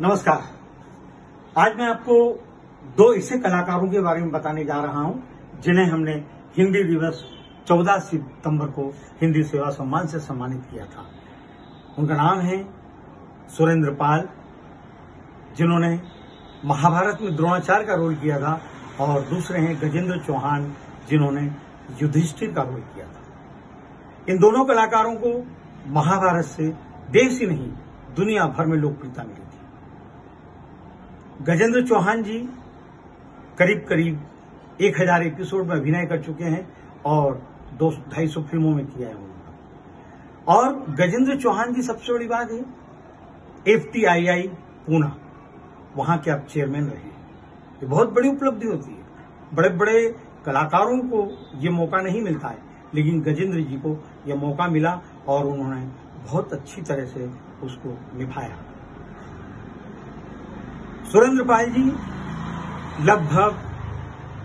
नमस्कार। आज मैं आपको दो ऐसे कलाकारों के बारे में बताने जा रहा हूँ, जिन्हें हमने हिंदी दिवस 14 सितंबर को हिंदी सेवा सम्मान से सम्मानित किया था। उनका नाम है सुरेंद्र पाल, जिन्होंने महाभारत में द्रोणाचार्य का रोल किया था और दूसरे हैं गजेंद्र चौहान, जिन्होंने युधिष्ठिर का रोल किया था। इन दोनों कलाकारों को महाभारत से देश ही नहीं, दुनिया भर में लोकप्रियता मिली गजेंद्र चौहान जी करीब करीब एक हज़ार एपिसोड में अभिनय कर चुके हैं और दो ढाई सौ फ़िल्मों में किया है उन्होंने और गजेंद्र चौहान की सबसे बड़ी बात है, F T I I, Poona, वहाँ के आप चेयरमैन रहे ये बहुत बड़ी उपलब्धि होती है। बड़े बड़े कलाकारों को ये मौका नहीं मिलता है, लेकिन गजेंद्र जी को यह मौका मिला और उन्होंने बहुत अच्छी तरह से उसको निभाया। सुरेंद्र पाल जी लगभग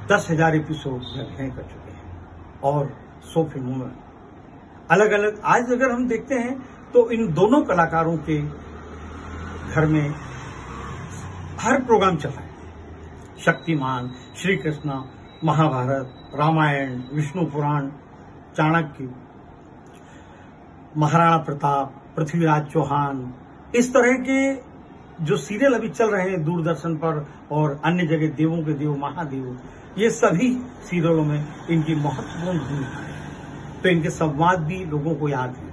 दस हज़ार एपिसोड अभिनय कर चुके हैं। और सौ फ़िल्मों में। अलग अलग आज अगर हम देखते हैं तो इन दोनों कलाकारों के घर में हर प्रोग्राम चला है। शक्तिमान श्री कृष्णा महाभारत, रामायण, विष्णु पुराण, चाणक्य, महाराणा प्रताप, पृथ्वीराज चौहान, इस तरह के जो सीरियल अभी चल रहे हैं, दूरदर्शन पर और अन्य जगह, देवों के देव, महादेव ये सभी सीरियलों में इनकी महत्वपूर्ण भूमिका है। तो इनके संवाद भी लोगों को याद है।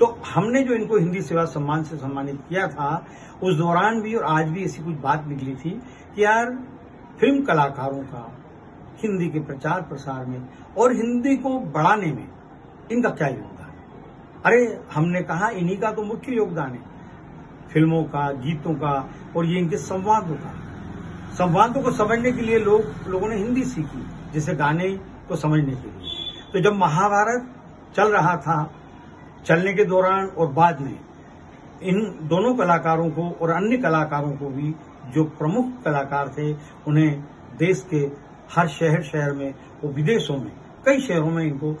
तो हमने जो इनको हिंदी सेवा सम्मान से सम्मानित किया था, उस दौरान भी और आज भी ऐसी कुछ बात निकली थी कि यार, फ़िल्म कलाकारों का हिंदी के प्रचार प्रसार में और हिंदी को बढ़ाने में इनका क्या योगदान है? अरे, हमने कहा, इन्हीं का तो मुख्य योगदान है। फ़िल्मों का, गीतों का और ये इनके संवादों का। संवादों को समझने के लिए लोग, लोगों ने हिंदी सीखी, जैसे गाने को समझने के लिए। तो जब महाभारत चल रहा था, चलने के दौरान और बाद में, इन दोनों कलाकारों को और अन्य कलाकारों को भी, जो प्रमुख कलाकार थे, उन्हें देश के हर शहर शहर में और विदेशों में, कई शहरों में इनको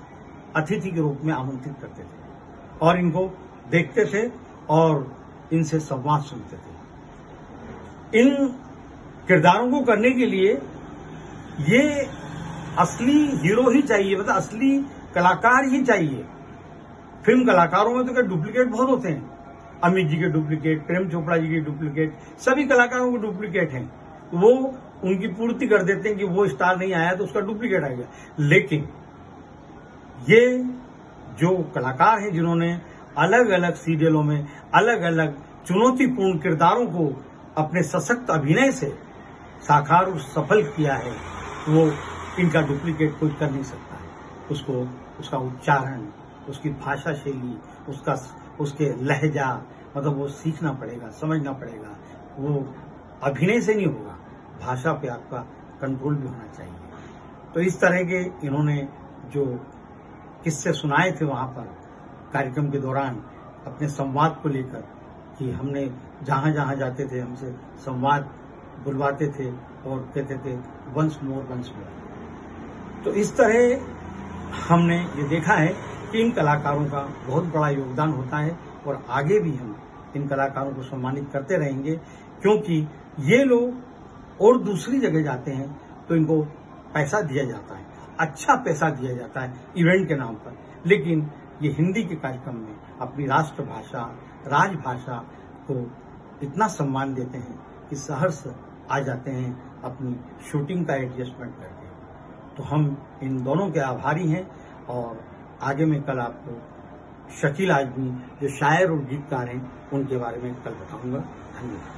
अतिथि के रूप में आमंत्रित करते थे और इनको देखते थे और इनसे संवाद सुनते थे। इन किरदारों को करने के लिए ये असली हीरो ही चाहिए मतलब असली कलाकार ही चाहिए। फ़िल्म कलाकारों में तो क्या डुप्लीकेट बहुत होते हैं? अमित जी के डुप्लीकेट, प्रेम चोपड़ा जी के डुप्लीकेट, सभी कलाकारों के डुप्लीकेट हैं। वो उनकी पूर्ति कर देते हैं कि वो स्टार नहीं आया तो उसका डुप्लीकेट आ गया। लेकिन ये जो कलाकार हैं जिन्होंने अलग अलग सीरियलों में अलग अलग चुनौतीपूर्ण किरदारों को अपने सशक्त अभिनय से साकार और सफल किया है, वो इनका डुप्लीकेट कोई कर नहीं सकता है। उसको, उसका उच्चारण, उसकी भाषा शैली, उसका उसके लहजा मतलब वो सीखना पड़ेगा, समझना पड़ेगा। वो अभिनय से नहीं होगा, भाषा पे आपका कंट्रोल भी होना चाहिए। तो इस तरह के इन्होंने जो किस्से सुनाए थे वहाँ पर कार्यक्रम के दौरान अपने संवाद को लेकर कि हमने जहाँ जहाँ जाते थे, हमसे संवाद बुलवाते थे और कहते थे वंस मोर वंस मोर तो इस तरह हमने ये देखा है कि इन कलाकारों का बहुत बड़ा योगदान होता है और आगे भी हम इन कलाकारों को सम्मानित करते रहेंगे, क्योंकि ये लोग और दूसरी जगह जाते हैं तो इनको पैसा दिया जाता है। अच्छा पैसा दिया जाता है इवेंट के नाम पर। लेकिन ये हिंदी के कार्यक्रम में अपनी राष्ट्रभाषा, राजभाषा को इतना सम्मान देते हैं कि सहर्ष आ जाते हैं अपनी शूटिंग का एडजस्टमेंट करके। तो हम इन दोनों के आभारी हैं और आगे में कल आपको शकील आजमी, जो शायर और गीतकार हैं, उनके बारे में कल बताऊँगा। धन्यवाद।